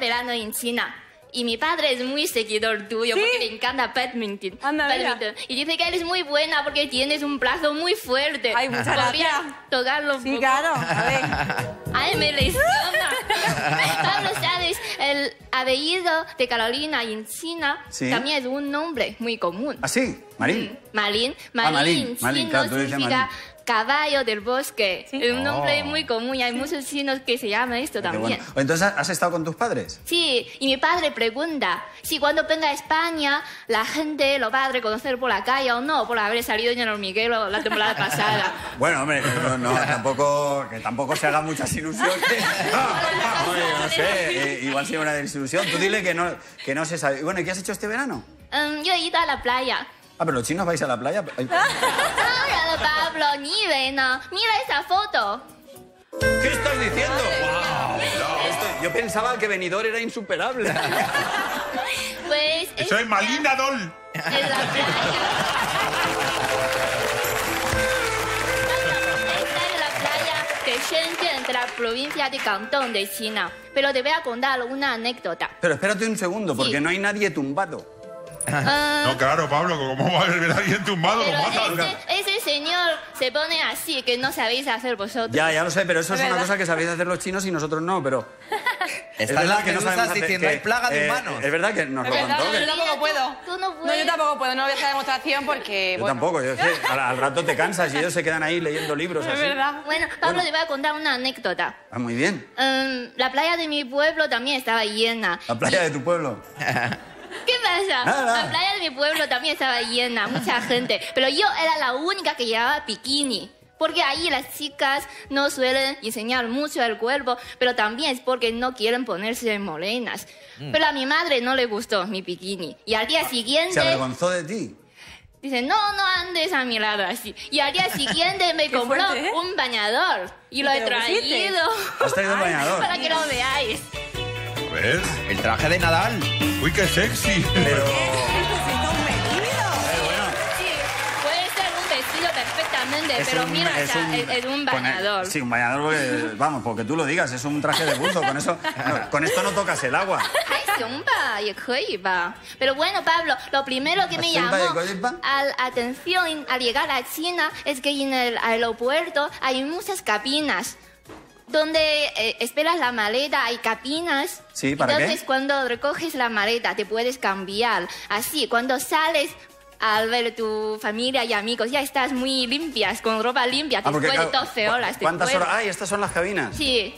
verano en China. Y mi padre es muy seguidor tuyo ¿Sí? porque le encanta badminton. Anda, badminton. Y dice que eres muy buena porque tienes un brazo muy fuerte. Ay, muchas gracias. tocarlo un Sí, poco. claro. A ver. Ay, me lesiona. Pablo, ¿sabes? El apellido de Carolina en China Sí. también es un nombre muy común. ¿Ah, sí? ¿Marín? Malín. Ah, Malín, Malín, en Malín, chino claro, tú dices significa Malín. Caballo del bosque. Sí. Es un nombre Oh. muy común y hay muchos chinos que se llaman esto Qué también. bueno. Entonces, ¿has estado con tus padres? Sí, y mi padre pregunta si cuando venga a España la gente lo va a reconocer por la calle o no, por haber salido en el hormiguero la temporada pasada. Bueno, hombre, no, no, tampoco, que tampoco se hagan muchas ilusiones. Oye, no sé, eh, igual sea una desilusión. Tú dile que no, que no se sabe. Bueno, ¿y qué has hecho este verano? Mm, yo he ido a la playa. Ah, pero los chinos vais a la playa. Claro, Pablo, ni ve, no. Mira esa foto. ¿Qué estás diciendo? Esto- yo pensaba que Benidorm era insuperable. Pues Eso es Malina Dol. en la playa. Está en la playa de Shenzhen, de la provincia de Cantón de China. Pero te voy a contar una anécdota. Pero espérate un segundo, porque Sí. no hay nadie tumbado. Ah, No, claro, Pablo, ¿cómo va a a alguien tumbado? Lo pero mata. ese señor se pone así, que no sabéis hacer vosotros. Ya, ya lo sé, pero eso es, Es una verdad. cosa que sabéis hacer los chinos y nosotros no, pero... Están las medusas sabemos hacer- diciendo, que, "Hay plaga de eh, humanos". Es verdad que nos Es lo verdad, contó. que- yo tampoco puedo. Tú no No, puedes. yo tampoco puedo. No voy a hacer demostración porque. Yo bueno, tampoco, yo es que al, al rato te cansas y ellos se quedan ahí leyendo libros Es así. verdad. Bueno, Pablo, te voy a contar una anécdota. Ah, muy bien. Mm, la playa de mi pueblo también estaba llena. La playa de tu pueblo. ¿Qué pasa? Nada. La playa de mi pueblo también estaba llena, mucha gente. Pero yo era la única que llevaba bikini. Porque ahí las chicas no suelen enseñar mucho el cuerpo, pero también es porque no quieren ponerse morenas. Pero a mi madre no le gustó mi bikini. Y al día Se siguiente avergonzó de ti. dice, no, no andes a mi lado así. Y al día siguiente me compró fuerte, ¿eh? un bañador. Y lo he traído Has traído un bañador. para que lo veáis. El traje de Nadal. Uy, qué sexy. Pero... Eh, perfectamente, es pero un, mira, es o sea, un, es un bañador. Sí, un bañador, porque, vamos, porque tú lo digas, es un traje de buzo, con eso, no, con esto no tocas el agua. Pero bueno, Pablo, lo primero que me llamó a la atención al llegar a China es que en el aeropuerto hay muchas cabinas. Donde eh, esperas la maleta hay cabinas. Sí, ¿para qué? Entonces, cuando recoges la maleta, te puedes cambiar. Así, cuando sales al ver tu familia y amigos, ya estás muy limpias, con ropa limpia, Ah, después de claro, 12 horas. ¿Cuántas horas? Ay, estas son las cabinas. Sí,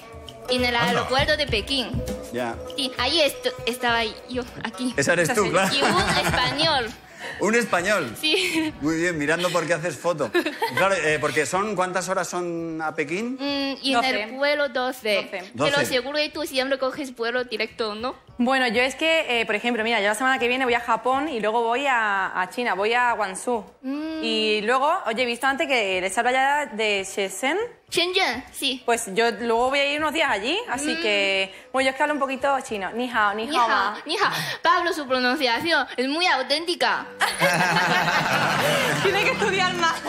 en el aeropuerto de Pekín. Ya. Sí, ahí est- estaba yo, aquí. Esa eres tú, claro. Y un español. Un español. Sí. Muy bien, mirando por qué haces foto. Claro, eh, porque son, ¿cuántas horas son a Pekín? Mm, y en 12. el vuelo 12. 12. Pero 12. seguro que tú siempre coges vuelo directo, ¿no? Bueno, yo es que, eh, por ejemplo, mira, yo la semana que viene voy a Japón y luego voy a, a China, voy a Guangzhou. Y luego, oye, he visto antes que les habla ya de Shenzhen. Shenzhen, sí. Pues yo luego voy a ir unos días allí, así que... Bueno, yo es que hablo un poquito chino. Ni hao, ni Ni hao. hao, ma. ni hao. Pablo, su pronunciación es muy auténtica. Tiene que estudiar más.